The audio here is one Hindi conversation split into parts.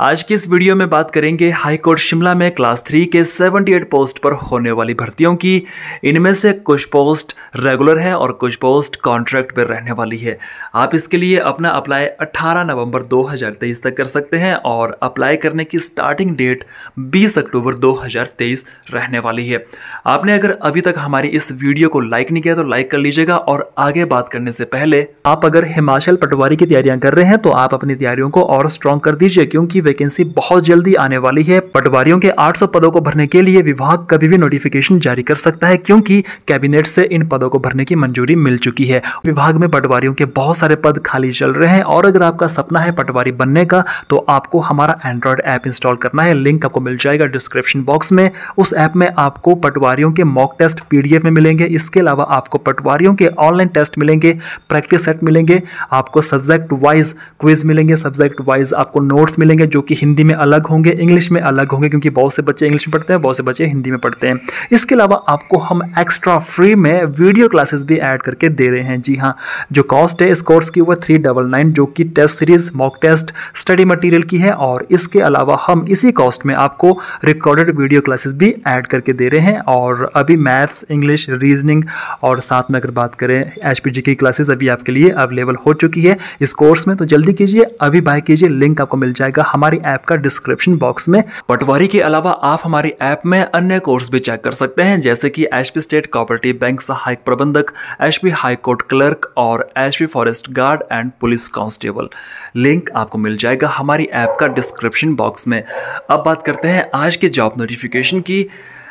आज की इस वीडियो में बात करेंगे हाई कोर्ट शिमला में क्लास थ्री के 78 पोस्ट पर होने वाली भर्तियों की। इनमें से कुछ पोस्ट रेगुलर है और कुछ पोस्ट कॉन्ट्रैक्ट पर रहने वाली है। आप इसके लिए अपना अप्लाई 18 नवंबर 2023 तक कर सकते हैं और अप्लाई करने की स्टार्टिंग डेट 20 अक्टूबर 2023 रहने वाली है। आपने अगर अभी तक हमारी इस वीडियो को लाइक नहीं किया तो लाइक कर लीजिएगा और आगे बात करने से पहले आप अगर हिमाचल पटवारी की तैयारियाँ कर रहे हैं तो आप अपनी तैयारियों को और स्ट्रॉन्ग कर दीजिए, क्योंकि वैकेंसी बहुत जल्दी आने वाली है। पटवारियों के 800 पदों को भरने के लिए विभाग कभी भी नोटिफिकेशन जारी कर सकता है, क्योंकि कैबिनेट से इन पदों को भरने की मंजूरी मिल चुकी है। विभाग में पटवारियों के बहुत सारे पद खाली चल रहे हैं, और अगर आपका सपना है पटवारी बनने का तो आपको हमारा एंड्रॉयड ऐप इंस्टॉल करना है। लिंक आपको मिल जाएगा डिस्क्रिप्शन बॉक्स में। उस ऐप में आपको पटवारियों के मॉक टेस्ट पीडीएफ में मिलेंगे। इसके अलावा आपको पटवारियों के ऑनलाइन टेस्ट मिलेंगे प्रैक्टिस सेट मिलेंगे, आपको सब्जेक्ट वाइज क्विज मिलेंगे सब्जेक्ट वाइज आपको नोट्स मिलेंगे जो कि हिंदी में अलग होंगे, इंग्लिश में अलग होंगे, क्योंकि बहुत से बच्चे इंग्लिश में पढ़ते हैं, बहुत से बच्चे हिंदी में पढ़ते हैं। इसके अलावा आपको हम एक्स्ट्रा फ्री में वीडियो क्लासेस भी ऐड करके दे रहे हैं। जी हाँ जो कॉस्ट है, इस कोर्स की वो थ्री डबल नाइन जो कि test series mock test study material की है, और इसके अलावा हम इसी कॉस्ट में आपको रिकॉर्डेड वीडियो क्लासेस भी ऐड करके दे रहे हैं। और अभी मैथ्स इंग्लिश रीजनिंग और साथ में अगर बात करें एच की क्लासेस अभी आपके लिए अवेलेबल हो चुकी है इस कोर्स में। तो जल्दी कीजिए, अभी बाय कीजिए लिंक आपको मिल जाएगा हमारी ऐप का डिस्क्रिप्शन बॉक्स में। पटवारी के अलावा आप हमारी ऐप में अन्य कोर्स भी चेक कर सकते हैं, जैसे कि एच स्टेट कोऑपरेटिव बैंक सहायक प्रबंधक एच हाई कोर्ट क्लर्क और H forest guard and police constable link आपको मिल जाएगा हमारी ऐप का डिस्क्रिप्शन बॉक्स में। अब बात करते हैं आज के जॉब नोटिफिकेशन की।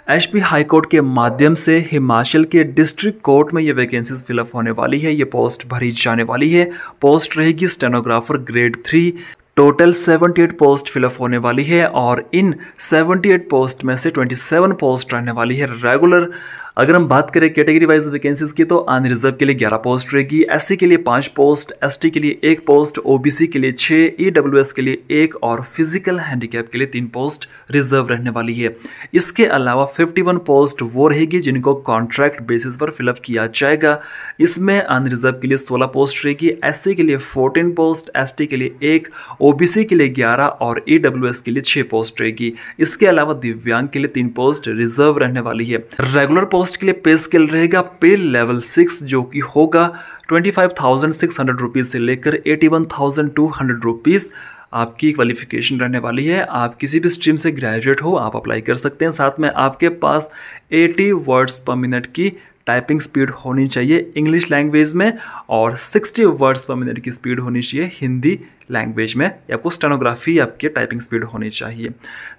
एच पी हाई कोर्ट के माध्यम से हिमाचल के डिस्ट्रिक्ट कोर्ट में ये वैकेंसीज फिलअप होने वाली है, ये पोस्ट भरी जाने वाली है। पोस्ट रहेगी stenographer grade three total 78 post fill up होने वाली है और इन 78 पोस्ट में से 27 पोस्ट रहने वाली है रेगुलर अगर हम बात करें कैटेगरी वाइज वैकेंसीज की तो अन रिज़र्व के लिए 11 पोस्ट रहेगी एससी के लिए पाँच पोस्ट एसटी के लिए एक पोस्ट ओबीसी के लिए छः ईडब्ल्यूएस के लिए एक और फ़िज़िकल हैंडीकैप के लिए तीन पोस्ट रिज़र्व रहने वाली है इसके अलावा 51 पोस्ट वो रहेगी जिनको कॉन्ट्रैक्ट बेसिस पर फिलअप किया जाएगा इसमें अन रिज़र्व के लिए सोलह पोस्ट रहेगी एस के लिए फोर्टीन पोस्ट एसटी के लिए एक ओ के लिए ग्यारह और ईडब्ल्यूएस के लिए छः पोस्ट रहेगी इसके अलावा दिव्यांग के लिए तीन पोस्ट रिज़र्व रहने वाली है रेगुलर पोस्ट पोस्ट के लिए पे स्केल रहेगा पे लेवल सिक्स जो कि होगा twenty five thousand six hundred rupees से लेकर eighty one thousand two hundred rupees आपकी क्वालिफिकेशन रहने वाली है। आप किसी भी स्ट्रीम से ग्रेजुएट हो, आप अप्लाई कर सकते हैं। साथ में आपके पास 80 वर्ड्स पर मिनट की टाइपिंग स्पीड होनी चाहिए इंग्लिश लैंग्वेज में और 60 वर्ड्स पर मिनट की स्पीड होनी चाहिए हिंदी लैंग्वेज में। या आपको स्टेनोग्राफी आपकी टाइपिंग स्पीड होनी चाहिए।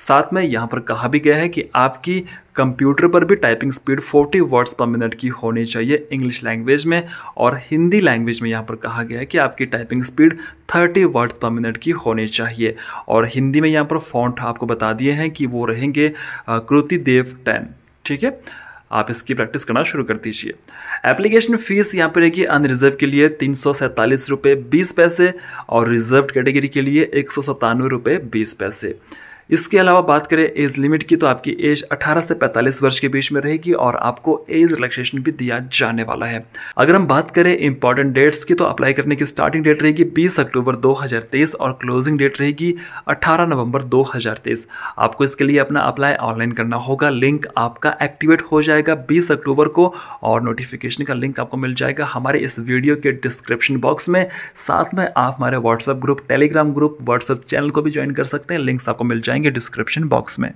साथ में यहाँ पर कहा भी गया है कि आपकी कंप्यूटर पर भी typing speed 40 words per minute की होनी चाहिए इंग्लिश लैंग्वेज में और हिंदी लैंग्वेज में यहाँ पर कहा गया है कि आपकी typing speed 30 words per minute की होनी चाहिए। और हिंदी में यहाँ पर फॉन्ट आपको बता दिए हैं कि वो रहेंगे कृति देव टेन, ठीक है? आप इसकी प्रैक्टिस करना शुरू कर दीजिए। एप्लीकेशन फ़ीस यहाँ पर रहेगी अनरिजर्व के लिए तीन सौ सैंतालीस रुपये बीस पैसे और रिज़र्व कैटेगरी के लिए एक सौ सत्तानवे रुपये बीस पैसे। इसके अलावा बात करें एज लिमिट की तो आपकी एज 18 से 45 वर्ष के बीच में रहेगी और आपको एज रिलैक्सेशन भी दिया जाने वाला है। अगर हम बात करें इंपॉर्टेंट डेट्स की तो अप्लाई करने की स्टार्टिंग डेट रहेगी 20 अक्टूबर 2023 और क्लोजिंग डेट रहेगी 18 नवंबर 2023 आपको इसके लिए अपना अप्लाई ऑनलाइन करना होगा। लिंक आपका एक्टिवेट हो जाएगा बीस अक्टूबर को और नोटिफिकेशन का लिंक आपको मिल जाएगा हमारे इस वीडियो के डिस्क्रिप्शन बॉक्स में। साथ में आप हमारे WhatsApp group Telegram group WhatsApp channel को भी ज्वाइन कर सकते हैं। लिंक्स आपको मिल जाएँगे डिस्क्रिप्शन बॉक्स में।